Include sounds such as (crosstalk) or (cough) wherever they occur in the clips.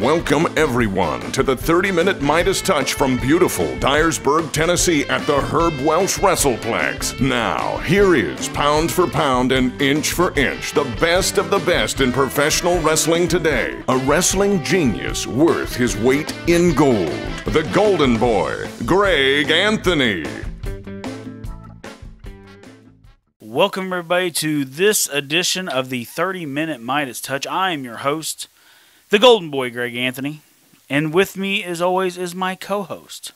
Welcome, everyone, to the 30 minute Midas Touch from beautiful Dyersburg, Tennessee at the Herb Welsh WrestlePlex. Now, here is pound for pound and inch for inch the best of the best in professional wrestling today. A wrestling genius worth his weight in gold. The Golden Boy, Greg Anthony. Welcome, everybody, to this edition of the 30 Minute Midas Touch. I am your host, the Golden Boy, Greg Anthony. And with me, as always, is my co host,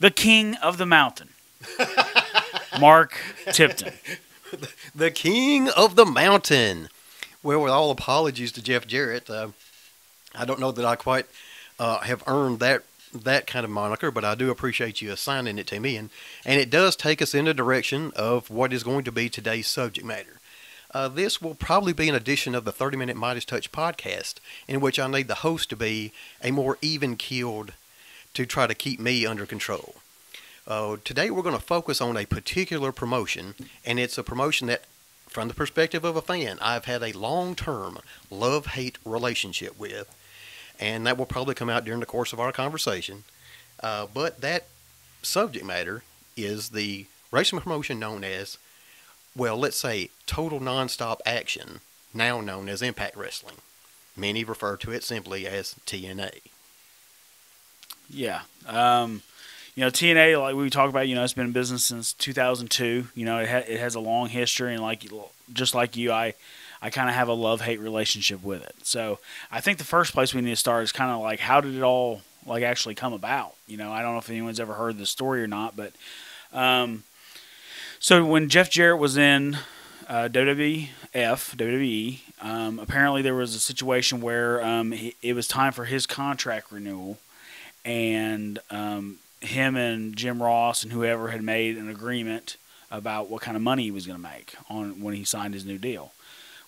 the King of the Mountain, (laughs) Mark Tipton. (laughs) the king of the mountain. Well, with all apologies to Jeff Jarrett, uh, I don't know that I quite uh, have earned that that kind of moniker, but I do appreciate you assigning it to me, and and it does take us in the direction of what is going to be today's subject matter. Uh, this will probably be an edition of the 30 Minute Midas Touch podcast, in which I need the host to be a more even keeled to try to keep me under control. Uh, today we're going to focus on a particular promotion, and it's a promotion that, from the perspective of a fan, I've had a long term love hate relationship with, and that will probably come out during the course of our conversation. Uh, but that subject matter is the racing promotion known as, well, let's say Total Nonstop Action, now known as Impact Wrestling. Many refer to it simply as TNA. Yeah. Um, you know, TNA, like we talked about, you know, it's been in business since 2002. You know, it, ha- it has a long history, and like just like you, I I kind of have a love hate relationship with it. So I think the first place we need to start is kind of like how did it all like actually come about? You know, I don't know if anyone's ever heard the story or not, but um, so when Jeff Jarrett was in uh, WWF, WWE, um, apparently there was a situation where um, he, it was time for his contract renewal, and um, him and Jim Ross and whoever had made an agreement about what kind of money he was going to make on when he signed his new deal.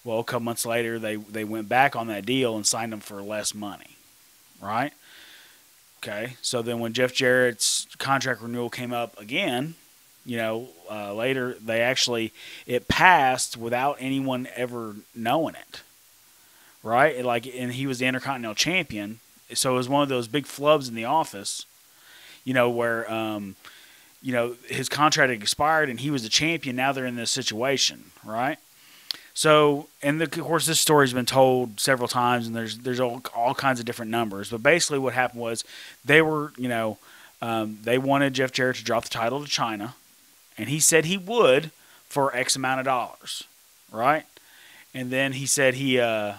Well, a couple months later, they they went back on that deal and signed him for less money, right? Okay, so then when Jeff Jarrett's contract renewal came up again, you know, uh, later they actually it passed without anyone ever knowing it, right? Like, and he was the Intercontinental Champion, so it was one of those big flubs in the office, you know, where um, you know his contract had expired and he was the champion. Now they're in this situation, right? So, and the, of course, this story's been told several times, and there's there's all, all kinds of different numbers. But basically, what happened was they were, you know, um, they wanted Jeff Jarrett to drop the title to Chyna, and he said he would for X amount of dollars, right? And then he said he uh,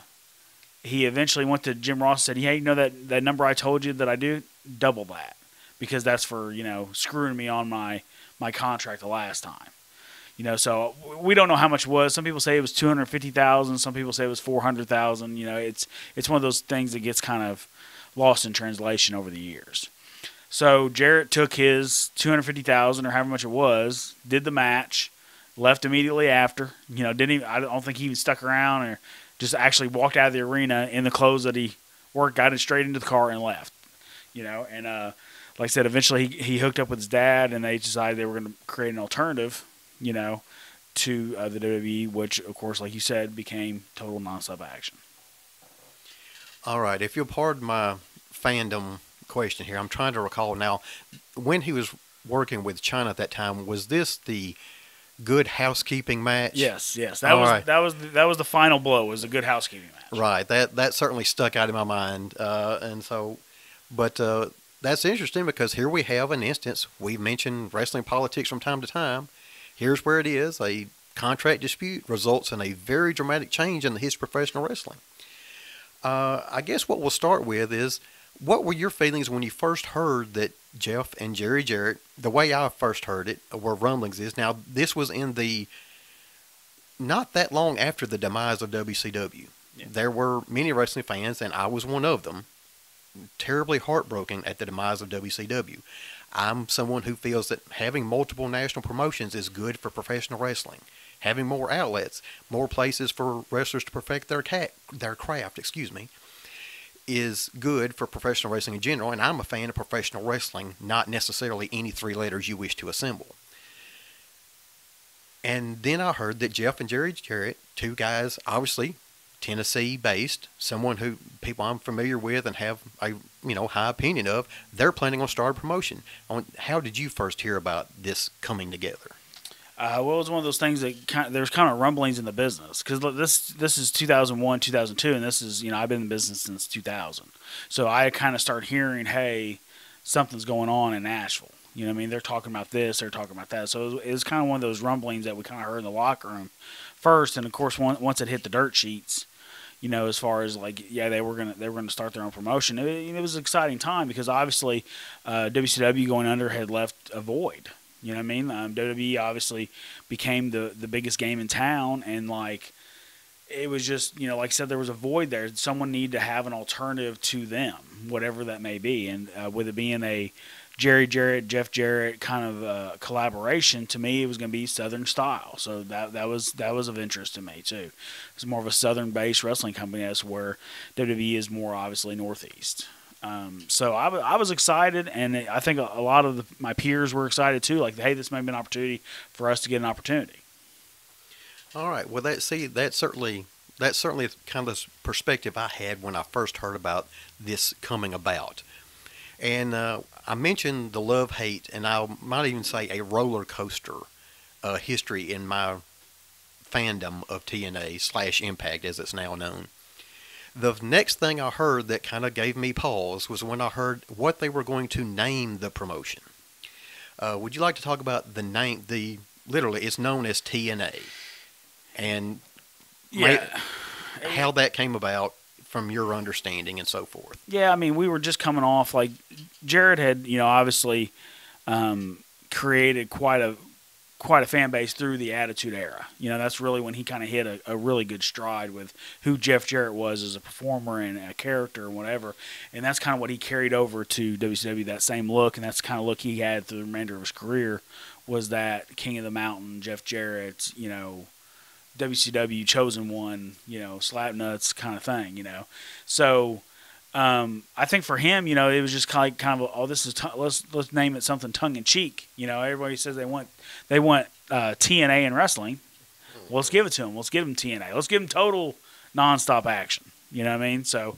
he eventually went to Jim Ross and said, "Hey, you know that that number I told you that I do, double that, because that's for you know screwing me on my my contract the last time." You know, so we don't know how much was. Some people say it was two hundred fifty thousand. Some people say it was four hundred thousand. You know, it's it's one of those things that gets kind of lost in translation over the years. So Jarrett took his two hundred fifty thousand or however much it was, did the match, left immediately after. You know, didn't even I don't think he even stuck around or just actually walked out of the arena in the clothes that he worked, got it straight into the car and left. You know, and uh, like I said, eventually he, he hooked up with his dad, and they decided they were going to create an alternative you know, to uh, the WWE, which, of course, like you said, became total nonstop action. All right. If you'll pardon my fandom question here, I'm trying to recall now when he was working with Chyna at that time. Was this the good housekeeping match? Yes, yes. That All was right. that was that was the final blow. Was a good housekeeping match. Right. That that certainly stuck out in my mind, uh, and so, but uh, that's interesting because here we have an instance. We've mentioned wrestling politics from time to time. Here's where it is: a contract dispute results in a very dramatic change in the history of professional wrestling. Uh, I guess what we'll start with is what were your feelings when you first heard that Jeff and Jerry Jarrett, the way I first heard it, were rumblings is now this was in the not that long after the demise of WCW. Yeah. There were many wrestling fans, and I was one of them, terribly heartbroken at the demise of WCW. I'm someone who feels that having multiple national promotions is good for professional wrestling. Having more outlets, more places for wrestlers to perfect their cat, their craft, excuse me, is good for professional wrestling in general. And I'm a fan of professional wrestling, not necessarily any three letters you wish to assemble. And then I heard that Jeff and Jerry Jarrett, two guys, obviously, Tennessee based, someone who people I'm familiar with and have a you know high opinion of, they're planning on starting a promotion. On how did you first hear about this coming together? Uh, well, it was one of those things that kind of, there's kind of rumblings in the business because this this is 2001, 2002, and this is you know I've been in the business since 2000, so I kind of start hearing, hey, something's going on in Nashville. You know, I mean, they're talking about this, they're talking about that. So it was, it was kind of one of those rumblings that we kind of heard in the locker room first, and of course, one, once it hit the dirt sheets, you know, as far as like, yeah, they were gonna they were gonna start their own promotion. It, it was an exciting time because obviously, uh, WCW going under had left a void. You know what I mean? Um, WWE obviously became the the biggest game in town, and like it was just you know like I said there was a void there. Someone needed to have an alternative to them, whatever that may be, and uh, with it being a Jerry Jarrett, Jeff Jarrett kind of uh, collaboration, to me it was going to be Southern style. So that that was that was of interest to me too. It's more of a Southern based wrestling company, as where WWE is more obviously Northeast. Um, so I, w- I was excited, and I think a, a lot of the, my peers were excited too. Like, hey, this may be an opportunity for us to get an opportunity. All right. Well, that see that certainly that's certainly kind of the perspective I had when I first heard about this coming about. And uh, I mentioned the love hate, and I might even say a roller coaster uh, history in my fandom of TNA slash Impact, as it's now known. The next thing I heard that kind of gave me pause was when I heard what they were going to name the promotion. Uh, would you like to talk about the name? The literally, it's known as TNA, and Yeah. ma- how that came about from your understanding and so forth. Yeah, I mean, we were just coming off like Jarrett had, you know, obviously um, created quite a quite a fan base through the Attitude Era. You know, that's really when he kind of hit a, a really good stride with who Jeff Jarrett was as a performer and a character and whatever. And that's kind of what he carried over to WCW. That same look, and that's kind of look he had through the remainder of his career. Was that King of the Mountain, Jeff Jarrett? You know, WCW chosen one, you know, slap nuts kind of thing, you know. So um, I think for him, you know, it was just kind of, kind of oh, this is t- let's let's name it something tongue in cheek. You know, everybody says they want they want uh, TNA in wrestling. Well, let's give it to them. Let's give them TNA. Let's give them total nonstop action. You know what I mean? So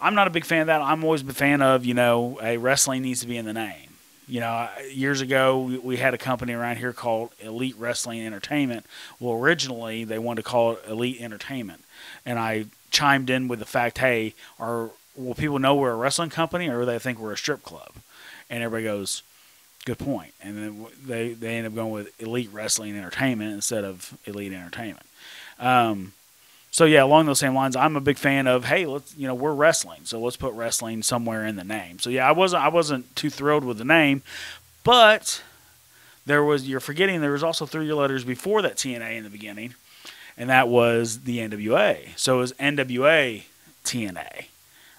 I'm not a big fan of that. I'm always a fan of you know, a wrestling needs to be in the name. You know, years ago we, had a company around here called Elite Wrestling Entertainment. Well, originally they wanted to call it Elite Entertainment, and I chimed in with the fact, hey, are will people know we're a wrestling company or they think we're a strip club? And everybody goes, good point. And then they they end up going with Elite Wrestling Entertainment instead of Elite Entertainment. Um, so yeah, along those same lines, I'm a big fan of hey, let's you know we're wrestling, so let's put wrestling somewhere in the name. So yeah, I wasn't I wasn't too thrilled with the name, but there was you're forgetting there was also three letters before that TNA in the beginning, and that was the NWA. So it was NWA TNA,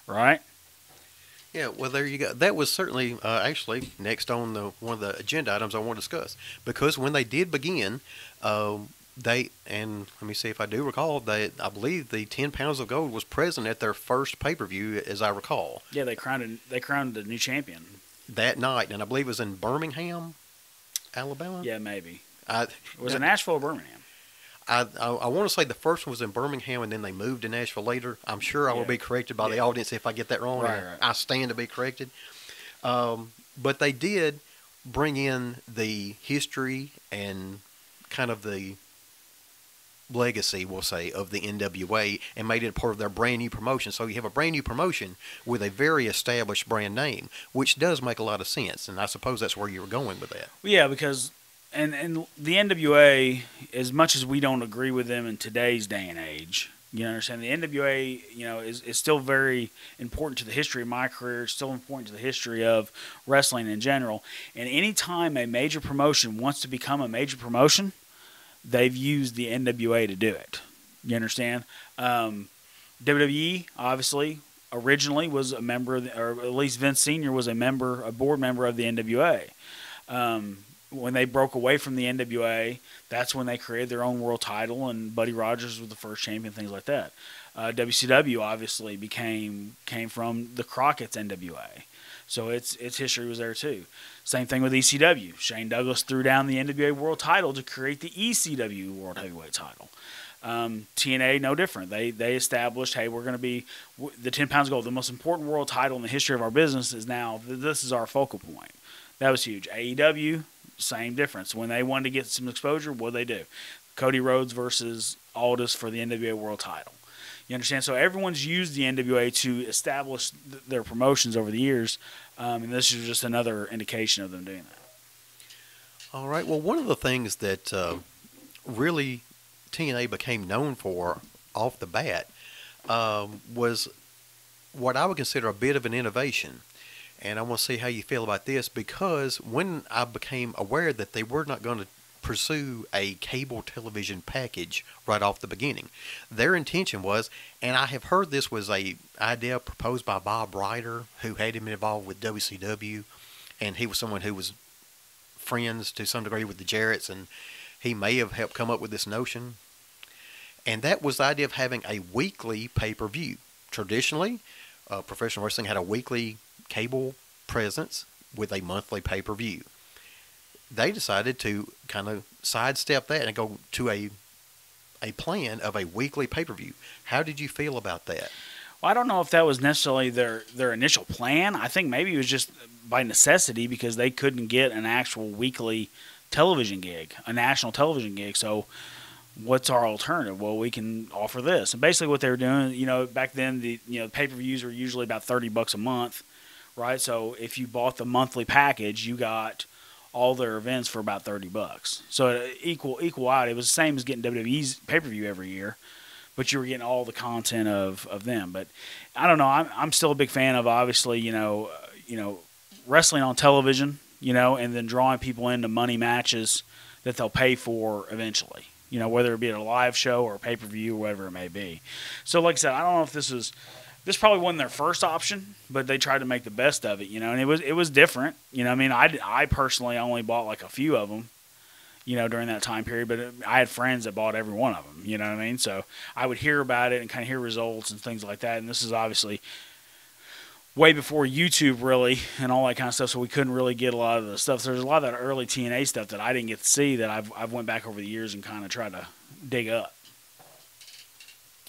right? Yeah, well, there you go. That was certainly uh, actually next on the one of the agenda items I want to discuss because when they did begin, um, they and let me see if I do recall that I believe the ten pounds of gold was present at their first pay per view as I recall Yeah, they crowned a, they crowned a new champion. that night, and I believe it was in Birmingham, Alabama. Yeah, maybe I was it Nashville or Birmingham? I, I, I want to say the first one was in Birmingham, and then they moved to Nashville later. I'm sure I will be corrected by the audience if I get that wrong. Right, right. I stand to be corrected. Um, but they did bring in the history and kind of the legacy, we'll say, of the NWA and made it a part of their brand new promotion. So you have a brand new promotion with a very established brand name, which does make a lot of sense. And I suppose that's where you were going with that. Yeah, because and and the NWA, as much as we don't agree with them in today's day and age, you understand the NWA, you know, is, is still very important to the history of my career. It's still important to the history of wrestling in general. And anytime a major promotion wants to become a major promotion, they've used the NWA to do it. You understand? Um, WWE obviously originally was a member, the, or at least Vince Senior was a member, a board member of the NWA. Um, when they broke away from the NWA, that's when they created their own world title, and Buddy Rogers was the first champion, things like that. Uh, WCW obviously became came from the Crockett's NWA, so its its history was there too. Same thing with ECW. Shane Douglas threw down the NWA World Title to create the ECW World Heavyweight Title. Um, TNA, no different. They they established, hey, we're going to be the 10 pounds gold. The most important world title in the history of our business is now. th- This is our focal point. That was huge. AEW, same difference. When they wanted to get some exposure, what they do? Cody Rhodes versus Aldis for the NWA World Title. You understand? So everyone's used the NWA to establish th- their promotions over the years, um, and this is just another indication of them doing that. All right. Well, one of the things that uh, really TNA became known for off the bat um, was what I would consider a bit of an innovation. And I want to see how you feel about this because when I became aware that they were not going to pursue a cable television package right off the beginning, their intention was, and I have heard this was a idea proposed by Bob Ryder, who had him involved with WCW, and he was someone who was friends to some degree with the Jarretts, and he may have helped come up with this notion. And that was the idea of having a weekly pay per view. Traditionally, uh, professional wrestling had a weekly cable presence with a monthly pay per view. They decided to kind of sidestep that and go to a a plan of a weekly pay per view. How did you feel about that? Well, I don't know if that was necessarily their their initial plan. I think maybe it was just by necessity because they couldn't get an actual weekly television gig, a national television gig. So, what's our alternative? Well, we can offer this. And basically, what they were doing, you know, back then the you know pay per views were usually about thirty bucks a month, right? So if you bought the monthly package, you got all their events for about thirty bucks. So equal equal out. It was the same as getting WWE's pay per view every year but you were getting all the content of, of them. But I don't know. I'm I'm still a big fan of obviously you know uh, you know wrestling on television, you know, and then drawing people into money matches that they'll pay for eventually. You know, whether it be at a live show or a pay per view or whatever it may be. So like I said, I don't know if this is this probably wasn't their first option, but they tried to make the best of it. You know, and it was it was different. You know, I mean, I I personally only bought like a few of them you know, during that time period. But it, I had friends that bought every one of them. You know what I mean? So I would hear about it and kind of hear results and things like that. And this is obviously way before YouTube really and all that kind of stuff. So we couldn't really get a lot of the stuff. So there's a lot of that early TNA stuff that I didn't get to see that I've I've went back over the years and kind of tried to dig up.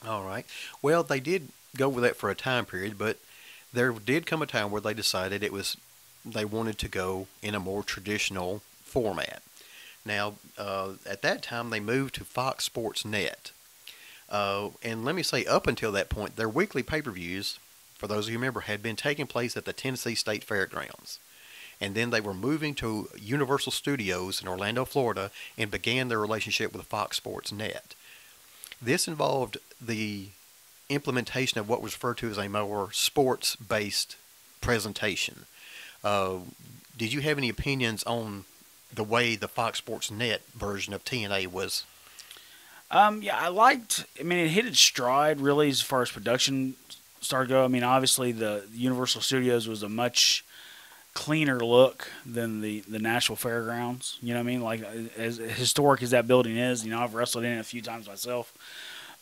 All right. Well, they did go with that for a time period, but there did come a time where they decided it was they wanted to go in a more traditional format. Now, uh, at that time, they moved to Fox Sports Net. Uh, and let me say, up until that point, their weekly pay per views, for those of you who remember, had been taking place at the Tennessee State Fairgrounds. And then they were moving to Universal Studios in Orlando, Florida, and began their relationship with Fox Sports Net. This involved the implementation of what was referred to as a more sports based presentation. Uh, did you have any opinions on the way the Fox Sports Net version of TNA was? Um, yeah, I liked. I mean, it hit its stride really as far as production started go. I mean, obviously the Universal Studios was a much cleaner look than the the Nashville Fairgrounds. You know what I mean? Like as historic as that building is, you know, I've wrestled in it a few times myself.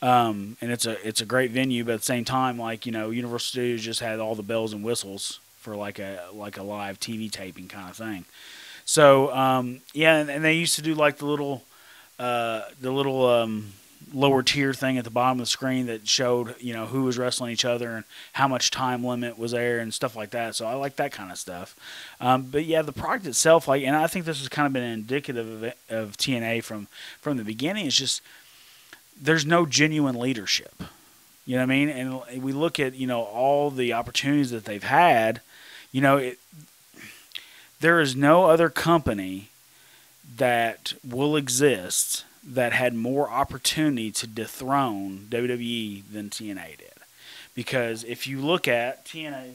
Um, and it's a it's a great venue, but at the same time, like you know, Universal Studios just had all the bells and whistles for like a like a live TV taping kind of thing. So um, yeah, and, and they used to do like the little uh, the little um, lower tier thing at the bottom of the screen that showed you know who was wrestling each other and how much time limit was there and stuff like that. So I like that kind of stuff. Um, but yeah, the product itself, like, and I think this has kind of been indicative of, of TNA from from the beginning. It's just there's no genuine leadership. You know what I mean? And we look at you know all the opportunities that they've had. You know, it, there is no other company that will exist that had more opportunity to dethrone WWE than TNA did. Because if you look at TNA,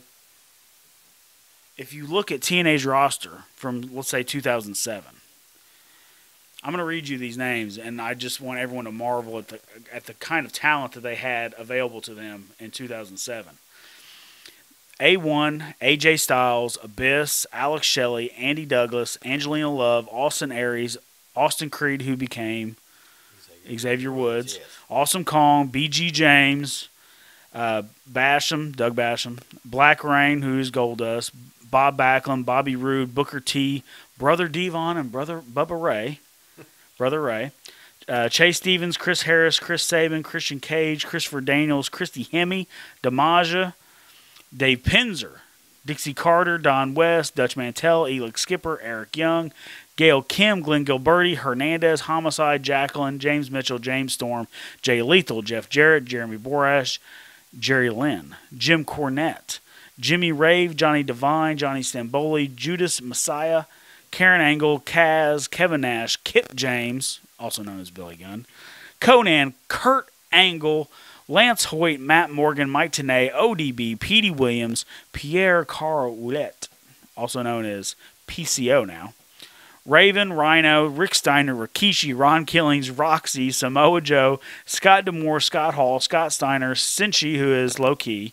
if you look at TNA's roster from let's say 2007, I'm going to read you these names, and I just want everyone to marvel at the at the kind of talent that they had available to them in 2007. A1, AJ Styles, Abyss, Alex Shelley, Andy Douglas, Angelina Love, Austin Aries, Austin Creed, who became Xavier Woods, Yes. Awesome Kong, BG James, uh, Basham, Doug Basham, Black Reign, who is Goldust, Bob Backlund, Bobby Roode, Booker T, Brother Devon, and Brother Bubba Ray, Brother Ray, Uh, Chase Stevens, Chris Harris, Chris Sabin, Christian Cage, Christopher Daniels, Christy Hemme, Damaja, Dave Penzer, Dixie Carter, Don West, Dutch Mantell, Elix Skipper, Eric Young, Gail Kim, Glenn Gilberti, Hernandez, Homicide, Jacqueline, James Mitchell, James Storm, Jay Lethal, Jeff Jarrett, Jeremy Borash, Jerry Lynn, Jim Cornette, Jimmy Rave, Johnny Devine, Johnny Stamboli, Judas Messiah, Karen Angle, Kaz, Kevin Nash, Kip James, also known as Billy Gunn, Konnan, Kurt Angle, Lance Hoyt, Matt Morgan, Mike Tenay, ODB, Petey Williams, Pierre Carl Ouellet, also known as PCO now, Raven, Rhino, Rick Steiner, Rikishi, Ron Killings, Roxy, Samoa Joe, Scott D'Amore, Scott Hall, Scott Steiner, Senshi, who is Low Ki,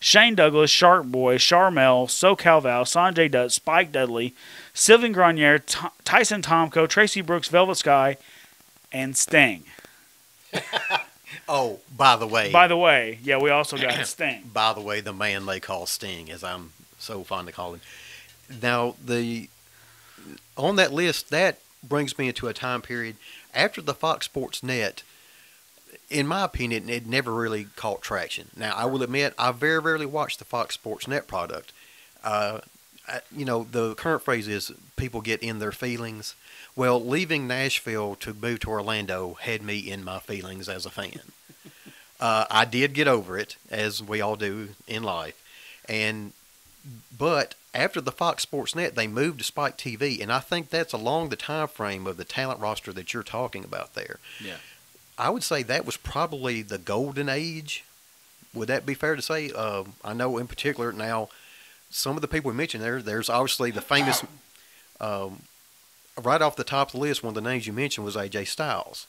Shane Douglas, Shark Boy, Sharmell, SoCal Val, Sonjay Dutt, Spike Dudley, Sylvain Grenier, T- Tyson Tomko, Tracy Brooks, Velvet Sky, and Sting. (laughs) Oh, by the way, By the way, yeah, we also got (clears throat) Sting. by the way, the man they call Sting, as I'm so fond of calling. Now, the on that list, that brings me into a time period after the Fox Sports Net. In my opinion, it never really caught traction. Now, I will admit, I very rarely watch the Fox Sports Net product. Uh, I, you know, the current phrase is people get in their feelings. Well, leaving Nashville to move to Orlando had me in my feelings as a fan. (laughs) Uh, I did get over it, as we all do in life, and but after the Fox Sports Net, they moved to Spike TV, and I think that's along the time frame of the talent roster that you're talking about there. Yeah. I would say that was probably the golden age. Would that be fair to say? Um, I know in particular now, some of the people we mentioned there. There's obviously the famous. Um, right off the top of the list, one of the names you mentioned was AJ Styles.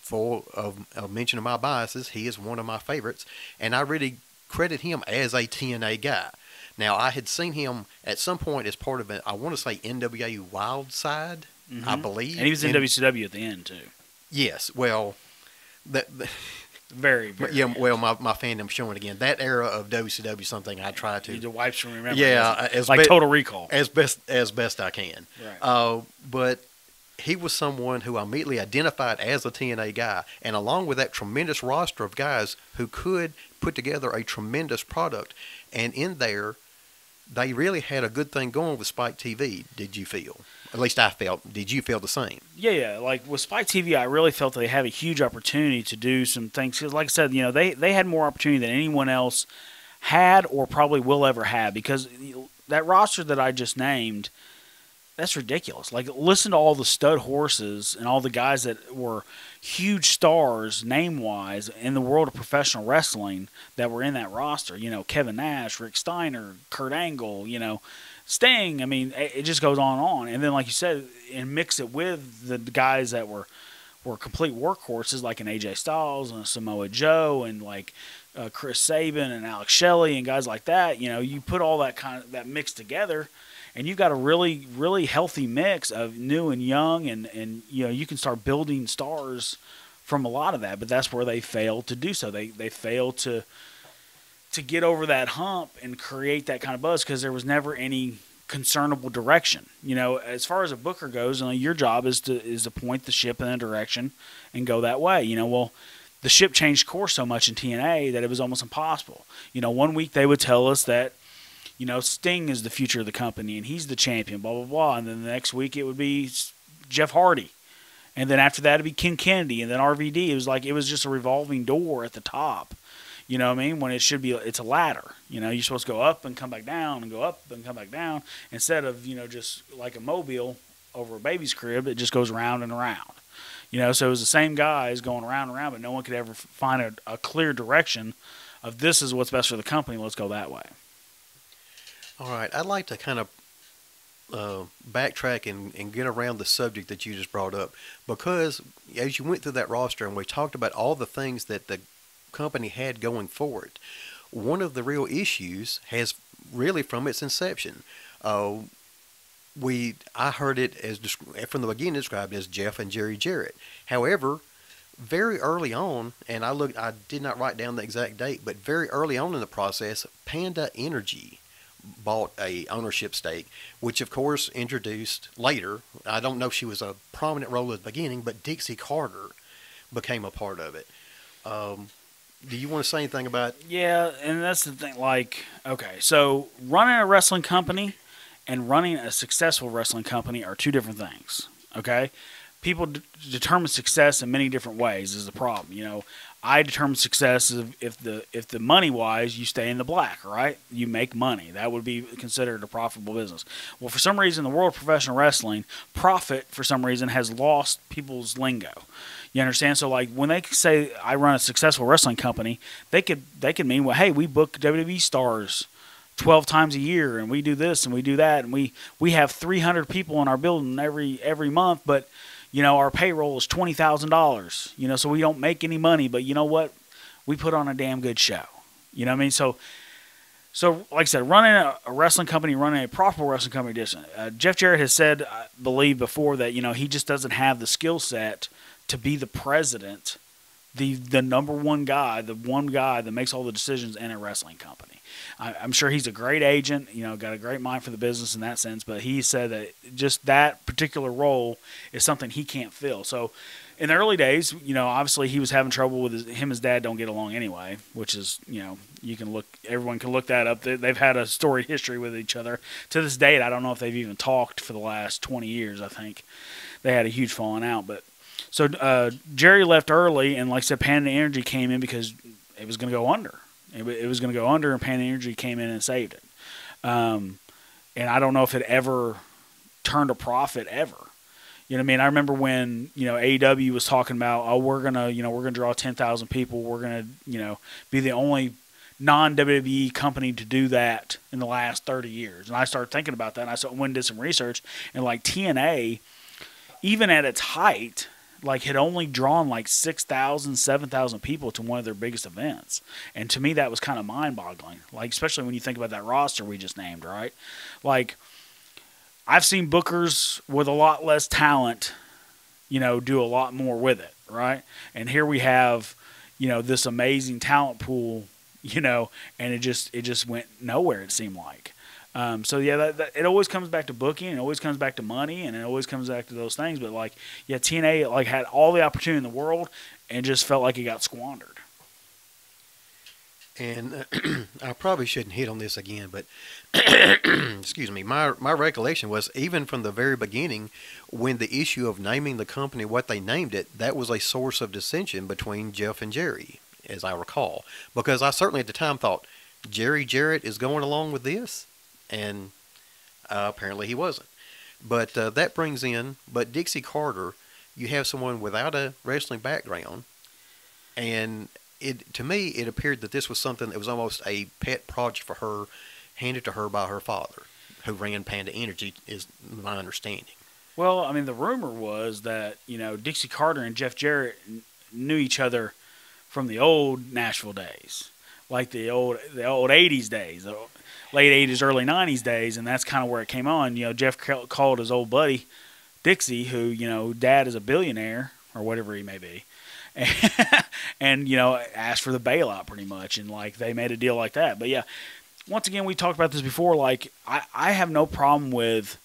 For of, of mention of my biases, he is one of my favorites, and I really credit him as a TNA guy. Now, I had seen him at some point as part of an I want to say NWA Wild Side, I Mhm. believe. And he was in And- WCW at the end, too. Yes, well, that, (laughs) Very, very. yeah, well, my, my fandom showing again. That era of WCW, something I try to the wipes from remember. Yeah, as like be- Total Recall. as best as best I can. Right. Uh, but he was someone who I immediately identified as a TNA guy, and along with that tremendous roster of guys who could put together a tremendous product, and in there, they really had a good thing going with Spike TV. Did you feel? At least I felt. Did you feel the same? Yeah, yeah. Like with Spike TV, I really felt they had a huge opportunity to do some things. Cause like I said, you know, they they had more opportunity than anyone else had or probably will ever have because that roster that I just named, that's ridiculous. Like listen to all the stud horses and all the guys that were huge stars name wise in the world of professional wrestling that were in that roster. You know, Kevin Nash, Rick Steiner, Kurt Angle, you know, Sting. I mean, it just goes on and on. And then, like you said, and mix it with the guys that were were complete workhorses, like an AJ Styles and Samoa Joe, and like uh, Chris Sabin and Alex Shelley and guys like that. You know, you put all that kind of that mix together, and you've got a really, really healthy mix of new and young, and and you know, you can start building stars from a lot of that. But that's where they failed to do so. They they failed to to get over that hump and create that kind of buzz because there was never any concernable direction. You know, as far as a booker goes, know, your job is to is to point the ship in a direction and go that way. You know, well, the ship changed course so much in TNA that it was almost impossible. You know, one week they would tell us that you know Sting is the future of the company and he's the champion, blah blah blah, and then the next week it would be Jeff Hardy. And then after that, it'd be Ken Kennedy, and then RVD. It was like it was just a revolving door at the top. You know what I mean? When it should be, it's a ladder. You know, you're supposed to go up and come back down and go up and come back down instead of, you know, just like a mobile over a baby's crib. It just goes round and around. You know, so it was the same guys going around and around, but no one could ever find a, a clear direction of this is what's best for the company. Let's go that way. All right, I'd like to kind of uh, backtrack and, and get around the subject that you just brought up because as you went through that roster and we talked about all the things that the company had going forward, one of the real issues has really from its inception. Uh, we I heard it as from the beginning described as Jeff and Jerry Jarrett. However, very early on, and I looked, I did not write down the exact date, but very early on in the process, Panda Energy bought a ownership stake, which of course introduced later. I don't know if she was a prominent role at the beginning, but Dixie Carter became a part of it. Um, do you want to say anything about? Yeah, and that's the thing. Like, okay, so running a wrestling company and running a successful wrestling company are two different things. Okay, people d- determine success in many different ways. Is the problem? You know, I determine success if, the if the money wise you stay in the black, right? You make money. That would be considered a profitable business. Well, for some reason, the world of professional wrestling, profit for some reason has lost people's lingo. You understand? So like when they say I run a successful wrestling company, they could they could mean well, hey, we book WWE stars. 12 times a year and we do this and we do that and we we have 300 people in our building every every month but you know our payroll is $20,000 you know so we don't make any money but you know what we put on a damn good show you know what I mean so so like I said running a, wrestling company running a proper wrestling company uh, Jeff Jarrett has said I believe before that you know he just doesn't have the skill set to be the president the the number one guy the one guy that makes all the decisions in a wrestling company I, I'm sure he's a great agent, you know, got a great mind for the business in that sense. But he said that just that particular role is something he can't fill. So in the early days, you know, obviously he was having trouble with his, him and his dad don't get along anyway, which is, you know, you can look, everyone can look that up. They, they've had a storied history with each other. To this date, I don't know if they've even talked for the last 20 years. I think they had a huge falling out. But so uh, Jerry left early, and like I said, Panda Energy came in because it was going to go under. It, it was going to go under, and Panda Energy came in and saved it. Um, and I don't know if it ever turned a profit ever. You know what I mean? I remember when you know AEW was talking about, oh, we're gonna, you know, we're gonna draw ten thousand people. We're gonna, you know, be the only non WWE company to do that in the last thirty years. And I started thinking about that. And I went and did some research, and like TNA, even at its height, like had only drawn like 6,000, 7,000 people to one of their biggest events. And to me that was kind of mind-boggling. Like especially when you think about that roster we just named, right? Like I've seen bookers with a lot less talent, you know, do a lot more with it, right? And here we have, you know, this amazing talent pool, you know, and it just it just went nowhere it seemed like. Um, so yeah, that, that, it always comes back to booking, it always comes back to money, and it always comes back to those things. But like, yeah, TNA like had all the opportunity in the world, and just felt like it got squandered. And uh, (clears throat) I probably shouldn't hit on this again, but (clears throat) excuse me, my my recollection was even from the very beginning, when the issue of naming the company what they named it, that was a source of dissension between Jeff and Jerry, as I recall, because I certainly at the time thought Jerry Jarrett is going along with this and uh, apparently he wasn't. But uh, that brings in, but Dixie Carter, you have someone without a wrestling background, and it to me it appeared that this was something that was almost a pet project for her, handed to her by her father, who ran Panda Energy, is my understanding. Well, I mean, the rumor was that you know Dixie Carter and Jeff Jarrett knew each other from the old Nashville days, like the old the old '80s days, late '80s, early '90s days, and that's kind of where it came on. You know, Jeff called his old buddy Dixie, who you know, dad is a billionaire or whatever he may be, and, (laughs) and you know, asked for the bailout pretty much, and like they made a deal like that. But yeah, once again, we talked about this before. Like, I I have no problem with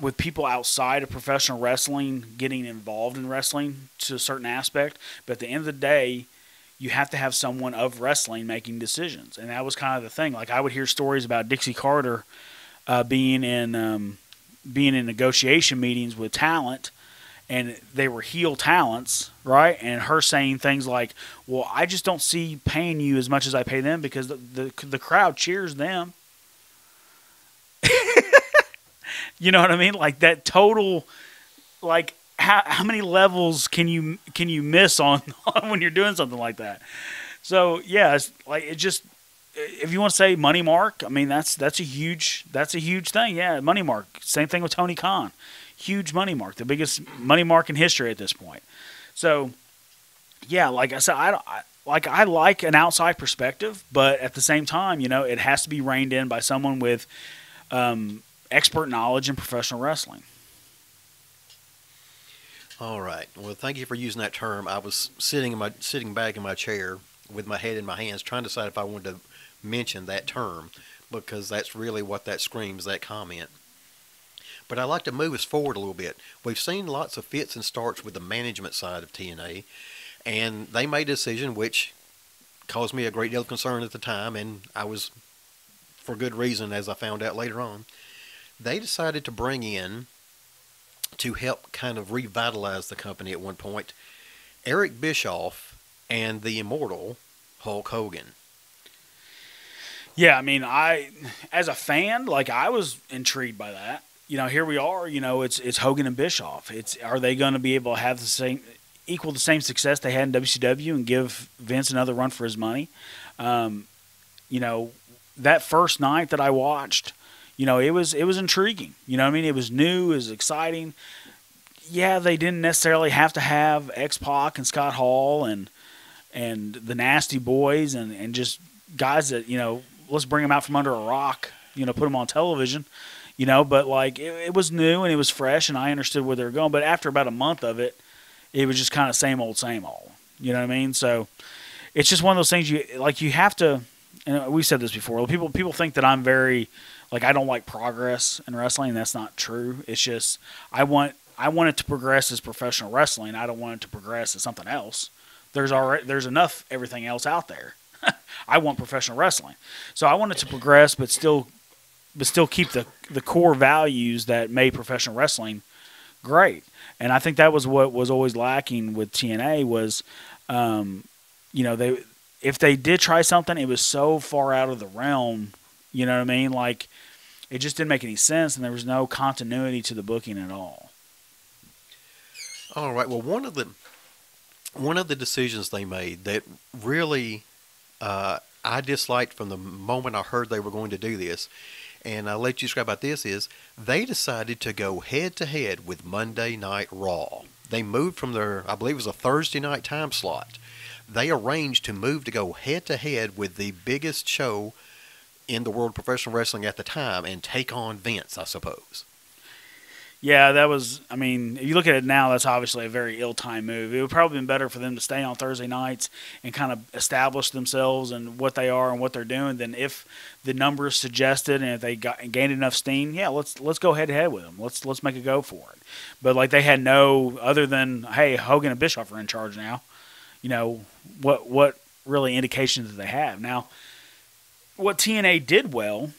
with people outside of professional wrestling getting involved in wrestling to a certain aspect, but at the end of the day you have to have someone of wrestling making decisions, and that was kind of the thing. Like I would hear stories about Dixie Carter uh, being in um, being in negotiation meetings with talent, and they were heel talents, right? And her saying things like, "Well, I just don't see paying you as much as I pay them because the the, the crowd cheers them." (laughs) you know what I mean? Like that total, like how, how many levels can you can you miss on, (laughs) on when you're doing something like that? So yeah, it's like it just if you want to say money mark, I mean that's that's a huge that's a huge thing. Yeah, money mark. Same thing with Tony Khan, huge money mark, the biggest money mark in history at this point. So yeah, like I said, I, don't. I like I like an outside perspective, but at the same time, you know, it has to be reined in by someone with um, expert knowledge in professional wrestling. All right. Well, thank you for using that term. I was sitting in my sitting back in my chair with my head in my hands, trying to decide if I wanted to mention that term because that's really what that screams that comment. But I'd like to move us forward a little bit. We've seen lots of fits and starts with the management side of TNA, and they made a decision which caused me a great deal of concern at the time, and I was, for good reason, as I found out later on. They decided to bring in, to help kind of revitalize the company at one point, Eric Bischoff and the immortal Hulk Hogan. Yeah, I mean, I as a fan, like I was intrigued by that. You know, here we are. You know, it's it's Hogan and Bischoff. It's are they going to be able to have the same equal the same success they had in WCW and give Vince another run for his money? Um, you know, that first night that I watched, you know, it was it was intriguing. You know, I mean, it was new, it was exciting. Yeah, they didn't necessarily have to have X Pac and Scott Hall and and the Nasty Boys and and just guys that you know let's bring them out from under a rock, you know, put them on television, you know. But like it, it was new and it was fresh, and I understood where they were going. But after about a month of it, it was just kind of same old, same old. You know what I mean? So it's just one of those things you like. You have to, and we said this before. People people think that I'm very like I don't like progress in wrestling. That's not true. It's just I want I want it to progress as professional wrestling. I don't want it to progress as something else. There's already there's enough everything else out there. (laughs) I want professional wrestling. So I want it to progress, but still, but still keep the the core values that made professional wrestling great. And I think that was what was always lacking with TNA was, um, you know, they if they did try something, it was so far out of the realm. You know what I mean? Like it just didn't make any sense, and there was no continuity to the booking at all. All right. Well, one of the one of the decisions they made that really uh, I disliked from the moment I heard they were going to do this, and I'll let you describe about this, is they decided to go head to head with Monday Night Raw. They moved from their, I believe it was a Thursday night time slot. They arranged to move to go head to head with the biggest show in the world of professional wrestling at the time and take on Vince, I suppose. Yeah, that was. I mean, if you look at it now, that's obviously a very ill-timed move. It would probably been better for them to stay on Thursday nights and kind of establish themselves and what they are and what they're doing. Than if the numbers suggested and if they got gained enough steam, yeah, let's let's go head to head with them. Let's let's make a go for it. But like they had no other than hey, Hogan and Bischoff are in charge now. You know what what really indications did they have now? What TNA did well,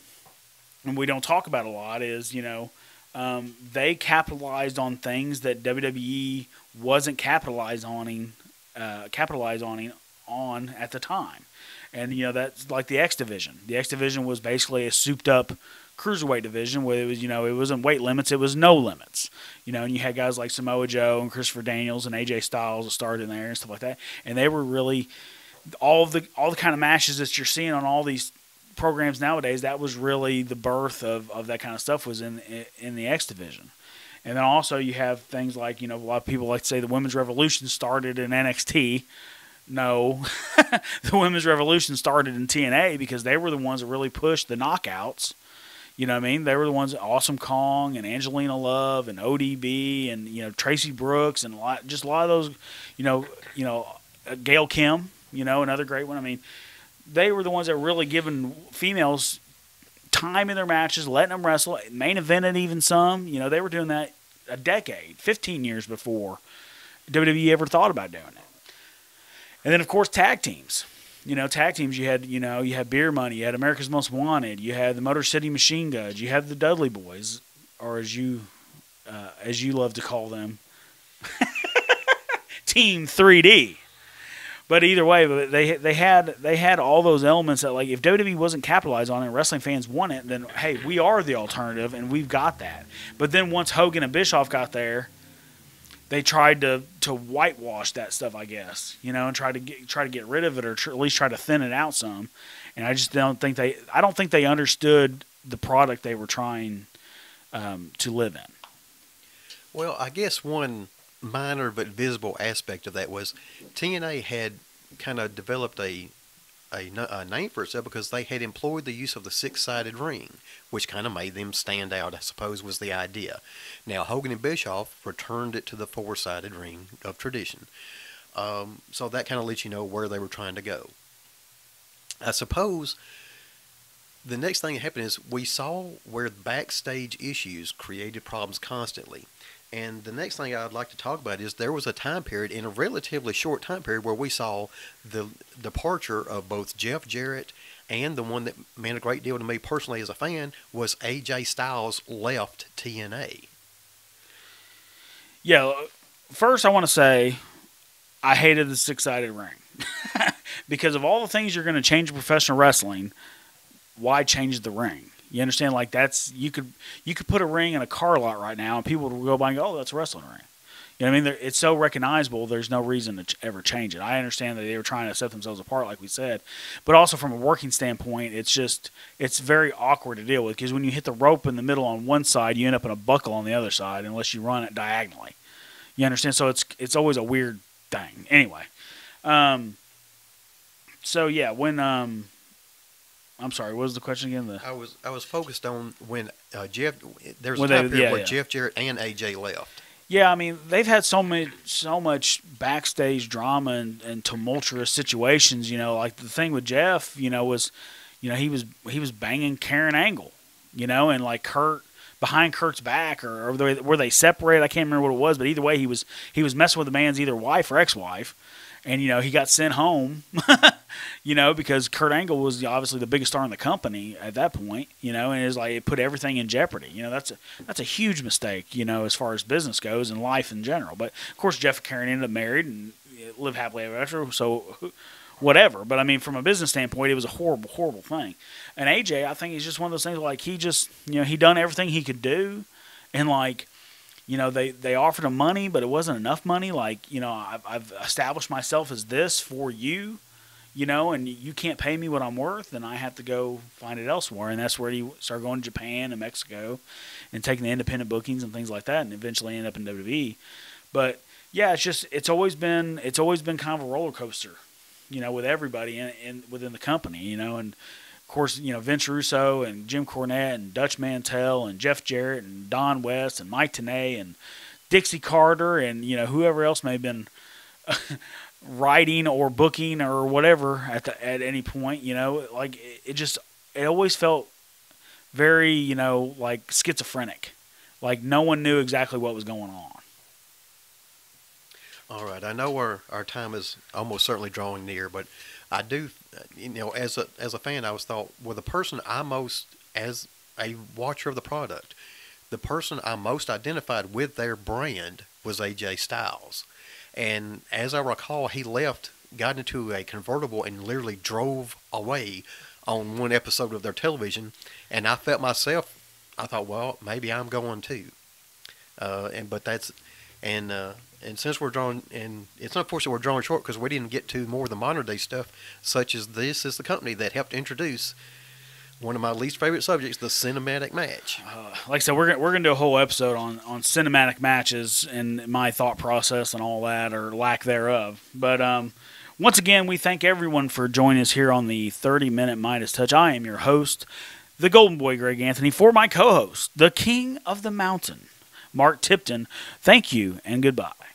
and we don't talk about a lot, is you know um, they capitalized on things that WWE wasn't capitalized on, uh, capitalized on on at the time, and you know that's like the X division. The X division was basically a souped up cruiserweight division where it was you know it wasn't weight limits, it was no limits. You know, and you had guys like Samoa Joe and Christopher Daniels and AJ Styles that started in there and stuff like that, and they were really all the all the kind of matches that you're seeing on all these programs nowadays, that was really the birth of, of that kind of stuff was in in the X division. And then also you have things like, you know, a lot of people like to say the women's revolution started in NXT. No, (laughs) the women's revolution started in TNA because they were the ones that really pushed the knockouts. You know what I mean? They were the ones, Awesome Kong and Angelina Love and ODB and you know Tracy Brooks and a lot, just a lot of those, you know, you know, uh, Gail Kim, you know, another great one. I mean, they were the ones that were really giving females time in their matches, letting them wrestle, main evented even some. You know, they were doing that a decade, 15 years before WWE ever thought about doing it. And then, of course, tag teams. You know, tag teams. You had, you know, you had Beer Money, you had America's Most Wanted, you had the Motor City Machine Guns, you had the Dudley Boys, or as you, uh, as you love to call them, (laughs) Team 3D. But either way, they they had they had all those elements that like if WWE wasn't capitalized on it, wrestling fans want it, then hey, we are the alternative and we've got that. But then once Hogan and Bischoff got there, they tried to to whitewash that stuff, I guess, you know, and try to get try to get rid of it or tr- at least try to thin it out some. And I just don't think they I don't think they understood the product they were trying um, to live in. Well, I guess one minor but visible aspect of that was TNA had kind of developed a, a, a name for itself because they had employed the use of the six-sided ring, which kind of made them stand out. I suppose was the idea. Now Hogan and Bischoff returned it to the four-sided ring of tradition, um, so that kind of lets you know where they were trying to go. I suppose the next thing that happened is we saw where backstage issues created problems constantly. And the next thing I'd like to talk about is there was a time period in a relatively short time period where we saw the departure of both Jeff Jarrett and the one that meant a great deal to me personally as a fan was AJ Styles left TNA. Yeah, first I want to say I hated the six sided ring (laughs) because of all the things you're going to change in professional wrestling. Why change the ring? You understand? Like that's you could you could put a ring in a car lot right now, and people will go by and go, "Oh, that's a wrestling ring." You know what I mean? They're, it's so recognizable. There's no reason to ch- ever change it. I understand that they were trying to set themselves apart, like we said, but also from a working standpoint, it's just it's very awkward to deal with because when you hit the rope in the middle on one side, you end up in a buckle on the other side unless you run it diagonally. You understand? So it's it's always a weird thing. Anyway, um, so yeah, when um, I'm sorry, what was the question again? The I was I was focused on when uh, Jeff. There's a time they- period yeah, where yeah. Jeff Jarrett and AJ left. Yeah, I mean they've had so much so much backstage drama and, and tumultuous situations. You know, like the thing with Jeff, you know, was you know he was he was banging Karen Angle, you know, and like Kurt behind Kurt's back or, or were they separated? I can't remember what it was, but either way, he was he was messing with the man's either wife or ex-wife, and you know he got sent home. (laughs) you know, because Kurt Angle was obviously the biggest star in the company at that point, you know, and it's like it put everything in jeopardy. You know, that's a that's a huge mistake, you know, as far as business goes and life in general. But of course, Jeff Karen ended up married and lived happily ever after. So whatever. But I mean, from a business standpoint, it was a horrible, horrible thing. And AJ, I think he's just one of those things like he just, you know, he done everything he could do, and like you know they they offered him money but it wasn't enough money. Like you know I've, I've established myself as this for you you know and you can't pay me what i'm worth then i have to go find it elsewhere. And that's where he started going to japan and mexico and taking the independent bookings and things like that and eventually end up in wwe but yeah it's just it's always been it's always been kind of a roller coaster you know with everybody in within the company you know and course, you know, Vince Russo and Jim Cornette and Dutch Mantell and Jeff Jarrett and Don West and Mike Tenay and Dixie Carter and, you know, whoever else may have been (laughs) writing or booking or whatever at the, at any point, you know, like it, it just, it always felt very, you know, like schizophrenic. Like no one knew exactly what was going on. All right, I know our, our time is almost certainly drawing near, but I do, uh, you know, as a as a fan, I was thought, well, the person I most, as a watcher of the product, the person I most identified with their brand was AJ Styles, and as I recall, he left, got into a convertible, and literally drove away on one episode of their television, and I felt myself, I thought, well, maybe I'm going too, uh, and but that's, and. Uh, and since we're drawing, and it's unfortunate we're drawing short because we didn't get to more of the modern day stuff, such as this is the company that helped introduce one of my least favorite subjects, the cinematic match. Uh, like I said, we're gonna, we're gonna do a whole episode on on cinematic matches and my thought process and all that or lack thereof. But um, once again, we thank everyone for joining us here on the 30 minute Midas Touch. I am your host, the Golden Boy Greg Anthony, for my co-host, the King of the Mountain, Mark Tipton. Thank you and goodbye.